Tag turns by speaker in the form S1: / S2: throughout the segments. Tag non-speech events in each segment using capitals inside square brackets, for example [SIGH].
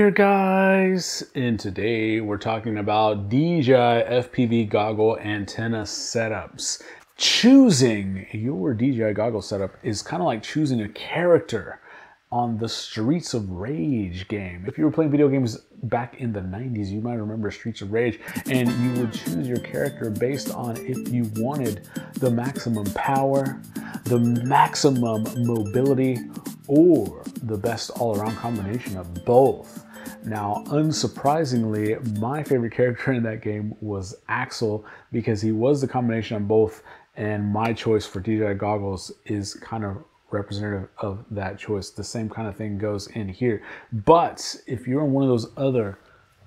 S1: Here guys, and today we're talking about DJI FPV goggle antenna setups. Choosing your DJI goggle setup is kind of like choosing a character on the Streets of Rage game. If you were playing video games back in the 90s, you might remember Streets of Rage, and you would choose your character based on if you wanted the maximum power, the maximum mobility, or the best all-around combination of both. Now, unsurprisingly, my favorite character in that game was Axel because he was the combination of both, and my choice for DJI goggles is kind of representative of that choice. The same kind of thing goes in here. But if you're on one of those other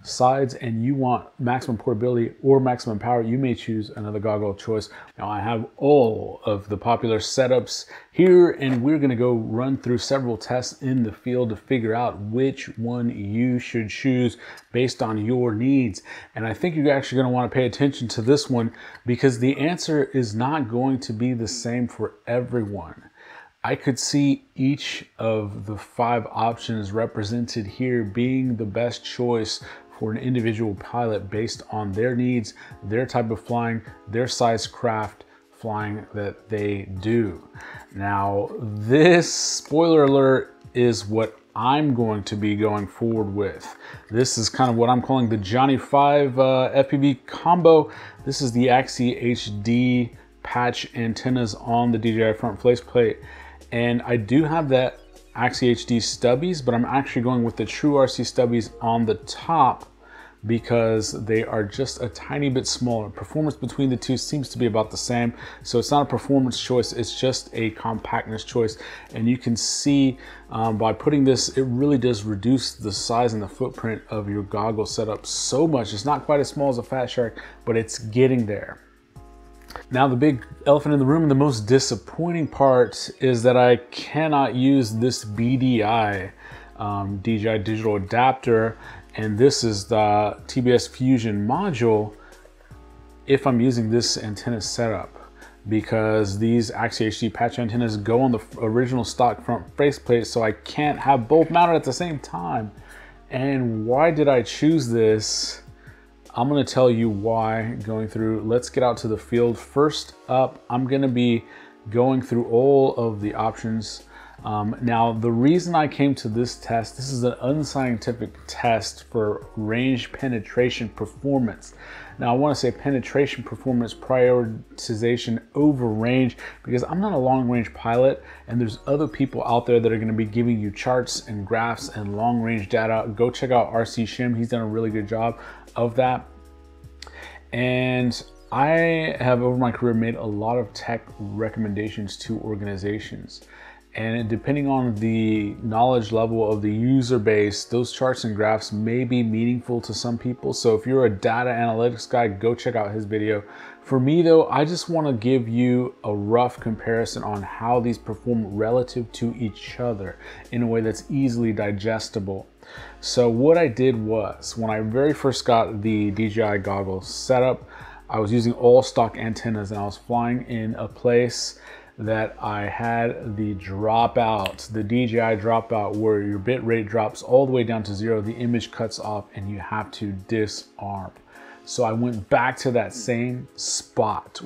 S1: sides and you want maximum portability or maximum power, you may choose another goggle choice. Now I have all of the popular setups here and we're gonna go run through several tests in the field to figure out which one you should choose based on your needs. And I think you're actually gonna to wanna to pay attention to this one because the answer is not going to be the same for everyone. I could see each of the five options represented here being the best choice for an individual pilot based on their needs, their type of flying, their size craft flying that they do. Now, this spoiler alert is what I'm going to be going forward with. This is kind of what I'm calling the Johnny 5 uh, FPV combo. This is the Axii HD patch antennas on the DJI front faceplate. And I do have that Axii HD stubbies, but I'm actually going with the True RC stubbies on the top because they are just a tiny bit smaller. Performance between the two seems to be about the same. So it's not a performance choice, it's just a compactness choice. And you can see um, by putting this, it really does reduce the size and the footprint of your goggle setup so much. It's not quite as small as a Fat Shark, but it's getting there. Now the big elephant in the room the most disappointing part is that I cannot use this BDI um, DJI digital adapter and this is the TBS Fusion module if I'm using this antenna setup because these Axii HD patch antennas go on the original stock front faceplate so I can't have both mounted at the same time. And why did I choose this? I'm gonna tell you why going through. Let's get out to the field. First up, I'm gonna be going through all of the options um, now, the reason I came to this test, this is an unscientific test for range penetration performance. Now, I want to say penetration performance prioritization over range because I'm not a long range pilot and there's other people out there that are going to be giving you charts and graphs and long range data. Go check out RC Schim. He's done a really good job of that. And I have over my career made a lot of tech recommendations to organizations. And depending on the knowledge level of the user base, those charts and graphs may be meaningful to some people. So if you're a data analytics guy, go check out his video. For me though, I just wanna give you a rough comparison on how these perform relative to each other in a way that's easily digestible. So what I did was, when I very first got the DJI goggles set up, I was using all stock antennas and I was flying in a place that I had the dropout, the DJI dropout, where your bit rate drops all the way down to zero, the image cuts off, and you have to disarm. So I went back to that same spot.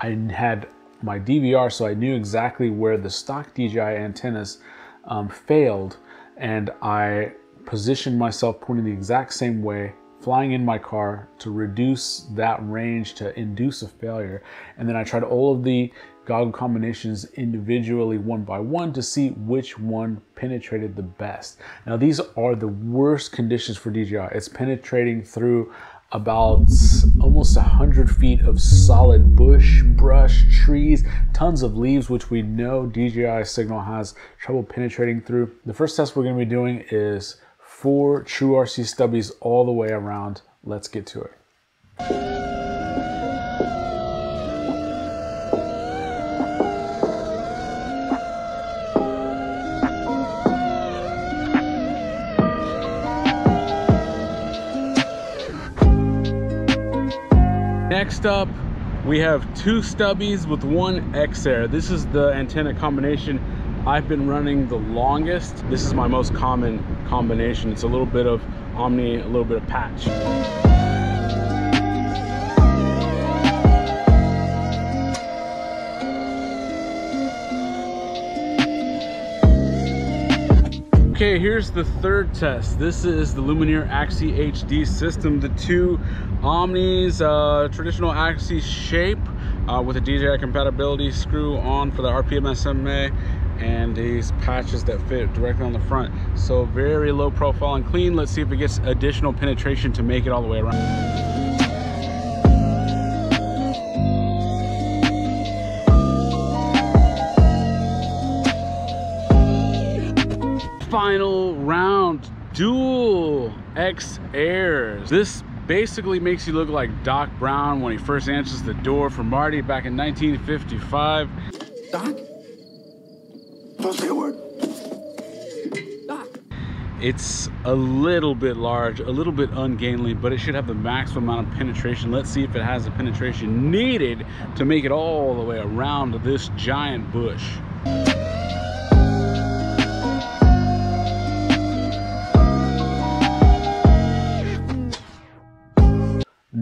S1: I had my DVR, so I knew exactly where the stock DJI antennas um, failed, and I positioned myself pointing the exact same way flying in my car to reduce that range to induce a failure. And then I tried all of the goggle combinations individually one by one to see which one penetrated the best. Now these are the worst conditions for DJI. It's penetrating through about almost 100 feet of solid bush, brush, trees, tons of leaves, which we know DJI signal has trouble penetrating through. The first test we're gonna be doing is four true RC stubbies all the way around. Let's get to it. Next up, we have two stubbies with one X-Air. This is the antenna combination I've been running the longest. This is my most common combination. It's a little bit of Omni, a little bit of patch. Okay, here's the third test. This is the Lumenier Axii HD system. The two Omnis, uh, traditional axis shape uh, with a DJI compatibility screw on for the RPM SMA and these patches that fit directly on the front. So very low profile and clean. Let's see if it gets additional penetration to make it all the way around. final round dual X Airs. This basically makes you look like Doc Brown when he first answers the door for Marty back in 1955. Doc? Don't say a word. Doc. It's a little bit large, a little bit ungainly, but it should have the maximum amount of penetration. Let's see if it has the penetration needed to make it all the way around this giant bush.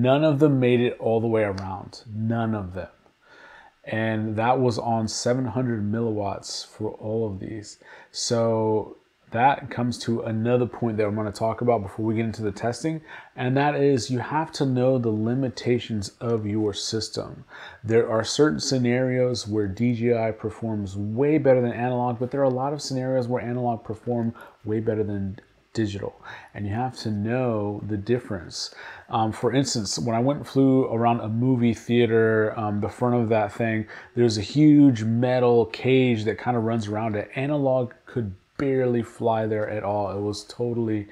S1: None of them made it all the way around. None of them. And that was on 700 milliwatts for all of these. So that comes to another point that I'm going to talk about before we get into the testing, and that is you have to know the limitations of your system. There are certain scenarios where DJI performs way better than analog, but there are a lot of scenarios where analog perform way better than digital. And you have to know the difference. Um, for instance when i went and flew around a movie theater um, the front of that thing there's a huge metal cage that kind of runs around it. Analog could barely fly there at all. It was totally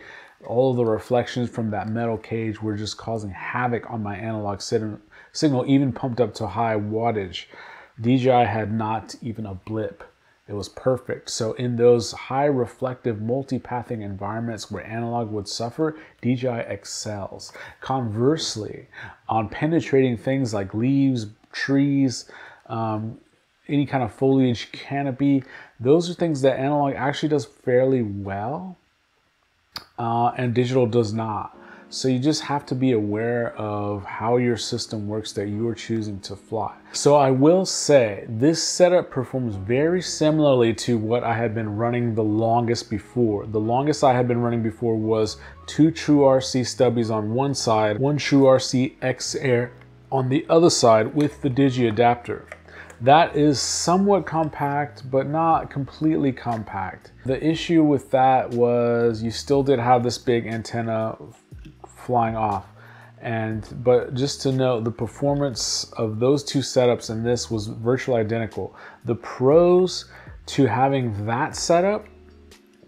S1: all the reflections from that metal cage were just causing havoc on my analog signal even pumped up to high wattage. Dji had not even a blip it was perfect. So in those high reflective multipathing environments where analog would suffer, DJI excels. Conversely, on penetrating things like leaves, trees, um, any kind of foliage canopy, those are things that analog actually does fairly well uh, and digital does not. So you just have to be aware of how your system works that you are choosing to fly. So I will say this setup performs very similarly to what I had been running the longest before. The longest I had been running before was two True RC stubbies on one side, one True RC X Air on the other side with the Digi adapter. That is somewhat compact, but not completely compact. The issue with that was you still did have this big antenna flying off. And but just to note, the performance of those two setups and this was virtually identical. The pros to having that setup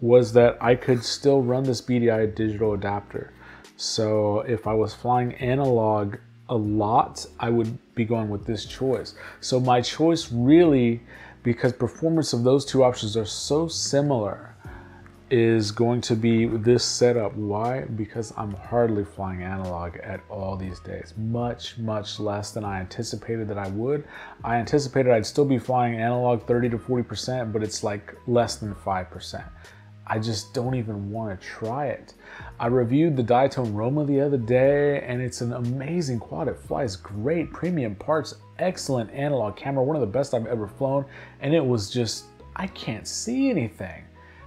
S1: was that I could still run this BDI digital adapter. So if I was flying analog a lot, I would be going with this choice. So my choice really, because performance of those two options are so similar, is going to be this setup. Why? Because I'm hardly flying analog at all these days. Much, much less than I anticipated that I would. I anticipated I'd still be flying analog 30 to 40%, but it's like less than 5%. I just don't even want to try it. I reviewed the Diatone Roma the other day and it's an amazing quad. It flies great, premium parts, excellent analog camera, one of the best I've ever flown. And it was just, I can't see anything.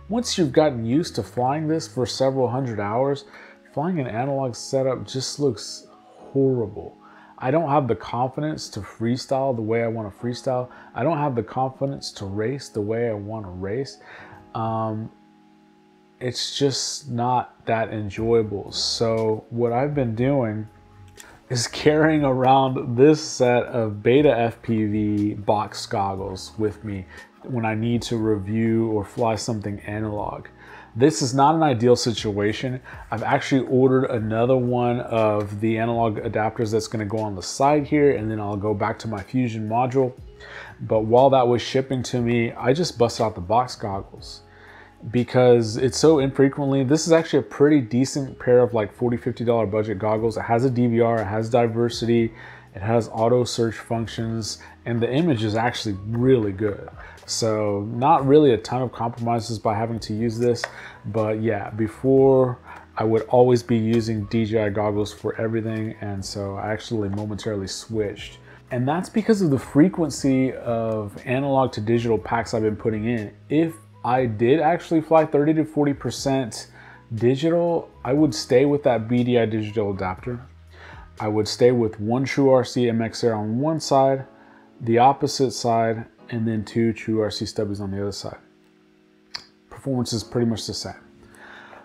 S1: Once you've gotten used to flying this for several hundred hours, flying an analog setup just looks horrible. I don't have the confidence to freestyle the way I want to freestyle. I don't have the confidence to race the way I want to race. Um, it's just not that enjoyable. So what I've been doing is [LAUGHS] carrying around this set of Beta FPV box goggles with me when I need to review or fly something analog. This is not an ideal situation. I've actually ordered another one of the analog adapters that's gonna go on the side here and then I'll go back to my Fusion module. But while that was shipping to me, I just busted out the box goggles because it's so infrequently. This is actually a pretty decent pair of like $40, $50 budget goggles. It has a DVR, it has diversity, It has auto search functions and the image is actually really good. So not really a ton of compromises by having to use this, but yeah, before I would always be using DJI goggles for everything. And so I actually momentarily switched. And that's because of the frequency of analog to digital packs I've been putting in. If I did actually fly 30 to 40% digital, I would stay with that BDI digital adapter. I would stay with one TrueRC MX Air on one side, the opposite side, and then two true RC stubbies on the other side. Performance is pretty much the same.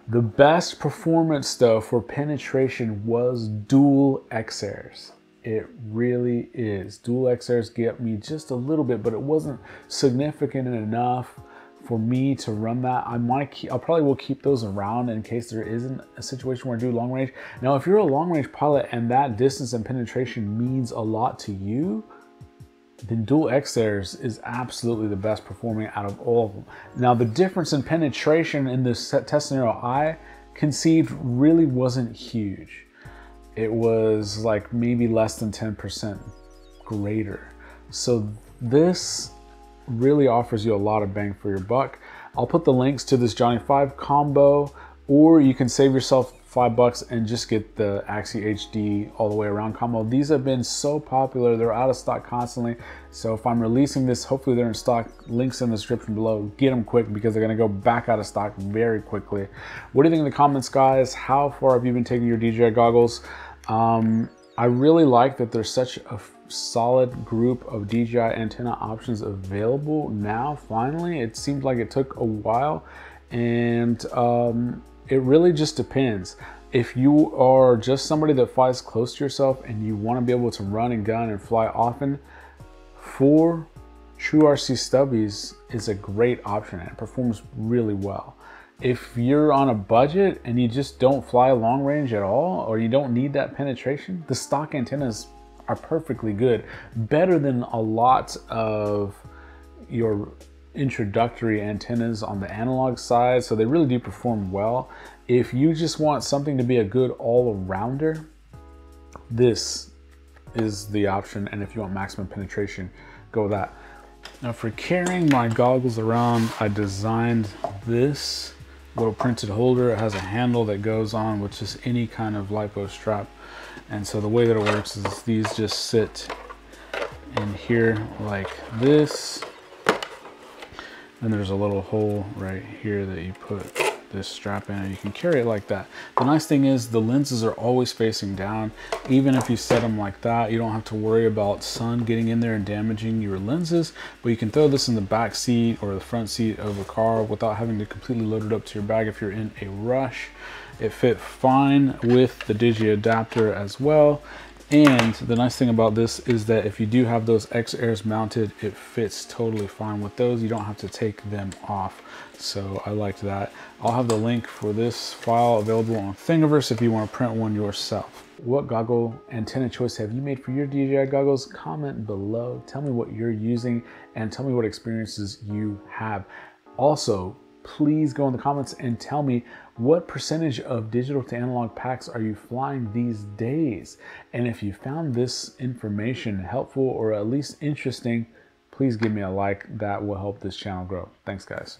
S1: The best performance though for penetration was dual X-Airs. It really is. Dual X-Airs get me just a little bit, but it wasn't significant enough for me to run that. I might keep, I probably will keep those around in case there isn't a situation where I do long range. Now, if you're a long range pilot and that distance and penetration means a lot to you, then dual X-Airs is absolutely the best performing out of all of them. Now the difference in penetration in this test scenario I conceived really wasn't huge. It was like maybe less than 10% greater. So this really offers you a lot of bang for your buck. I'll put the links to this Johnny 5 combo or you can save yourself five bucks and just get the Axii HD all the way around combo. These have been so popular. They're out of stock constantly. So if I'm releasing this, hopefully they're in stock. Links in the description below. Get them quick because they're gonna go back out of stock very quickly. What do you think in the comments, guys? How far have you been taking your DJI goggles? Um, I really like that there's such a solid group of DJI antenna options available now, finally. It seemed like it took a while and um, it really just depends. If you are just somebody that flies close to yourself and you want to be able to run and gun and fly often, four TrueRC Stubbies is a great option and it performs really well. If you're on a budget and you just don't fly long range at all, or you don't need that penetration, the stock antennas are perfectly good. Better than a lot of your introductory antennas on the analog side, so they really do perform well. If you just want something to be a good all-arounder, this is the option, and if you want maximum penetration, go with that. Now for carrying my goggles around, I designed this little printed holder. It has a handle that goes on with just any kind of LiPo strap. And so the way that it works is these just sit in here like this and there's a little hole right here that you put this strap in and you can carry it like that. The nice thing is the lenses are always facing down. Even if you set them like that, you don't have to worry about sun getting in there and damaging your lenses, but you can throw this in the back seat or the front seat of a car without having to completely load it up to your bag if you're in a rush. It fit fine with the Digi adapter as well. And the nice thing about this is that if you do have those X-Airs mounted, it fits totally fine with those. You don't have to take them off. So I liked that. I'll have the link for this file available on Thingiverse if you want to print one yourself. What goggle antenna choice have you made for your DJI goggles? Comment below. Tell me what you're using and tell me what experiences you have. Also, please go in the comments and tell me what percentage of digital to analog packs are you flying these days? And if you found this information helpful or at least interesting, please give me a like. That will help this channel grow. Thanks, guys.